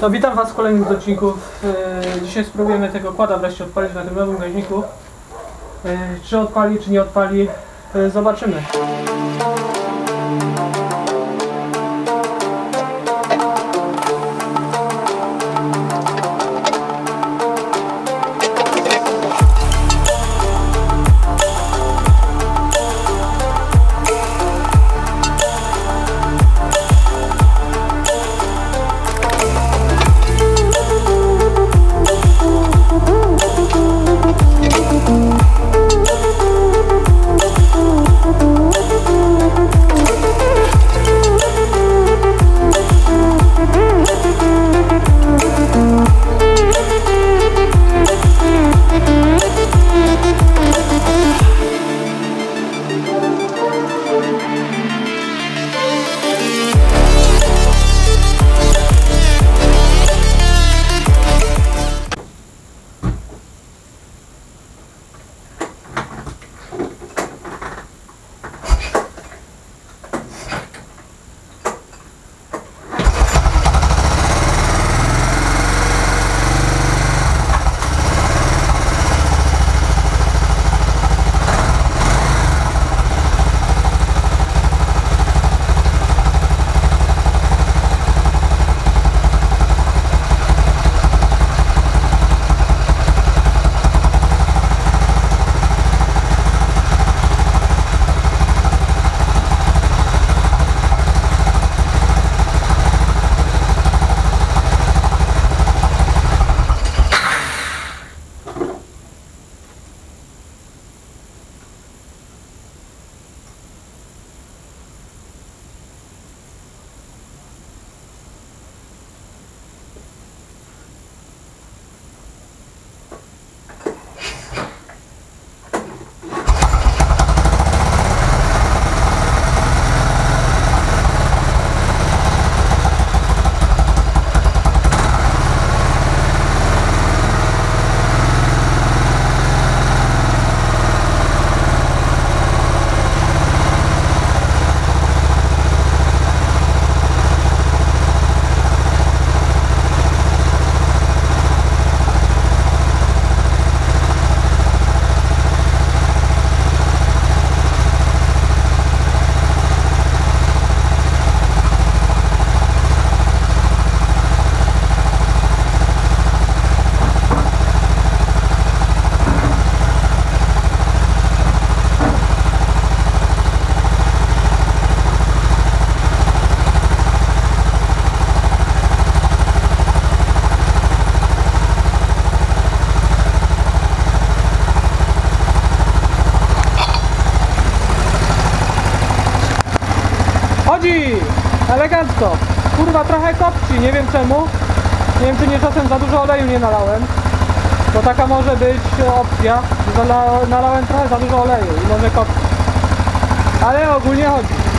To witam Was w kolejnym z odcinków. Yy, Dzisiaj spróbujemy tego kłada wreszcie odpalić na tym nowym gaźniku. Yy, Czy odpali, czy nie odpali, yy, zobaczymy. Elegancko! Kurwa trochę kopci, nie wiem czemu. Nie wiem czy nie czasem za dużo oleju nie nalałem. Bo taka może być opcja. że nalałem trochę za dużo oleju i może kopci. Ale ogólnie chodzi.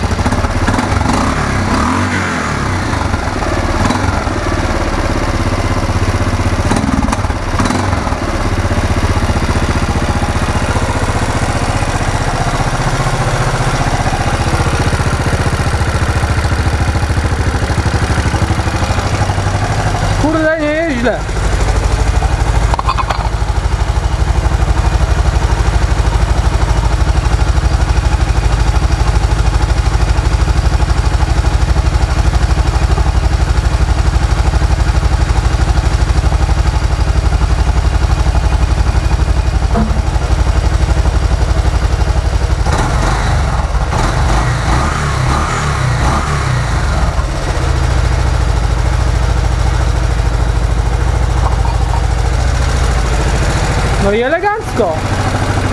No i elegancko.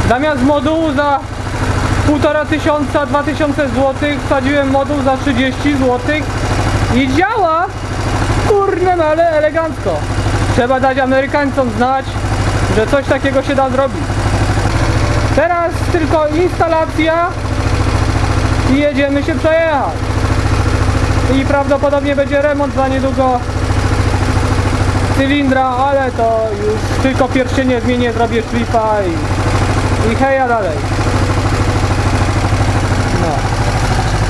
Zamiast modułu za półtora tysiąca, dwa tysiące złotych wsadziłem moduł za 30 złotych i działa. Kurne, no ale elegancko. Trzeba dać Amerykańcom znać, że coś takiego się da zrobić. Teraz tylko instalacja i jedziemy się przejechać. I prawdopodobnie będzie remont za niedługo cylindra, ale to już tylko pierścienie zmienię, zrobię szlifa i, i heja dalej. No.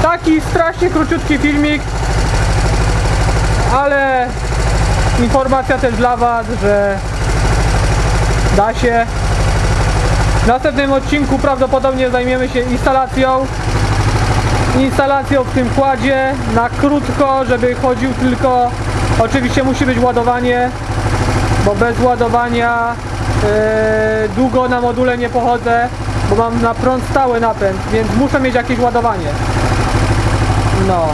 Taki strasznie króciutki filmik, ale informacja też dla Was, że da się. W następnym odcinku prawdopodobnie zajmiemy się instalacją. Instalacją w tym kładzie na krótko, żeby chodził tylko. Oczywiście musi być ładowanie, bo bez ładowania e, długo na module nie pochodzę, bo mam na prąd stały napęd, więc muszę mieć jakieś ładowanie. No,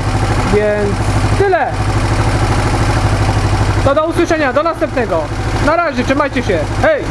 więc tyle. To do usłyszenia, do następnego. Na razie, trzymajcie się. Hej!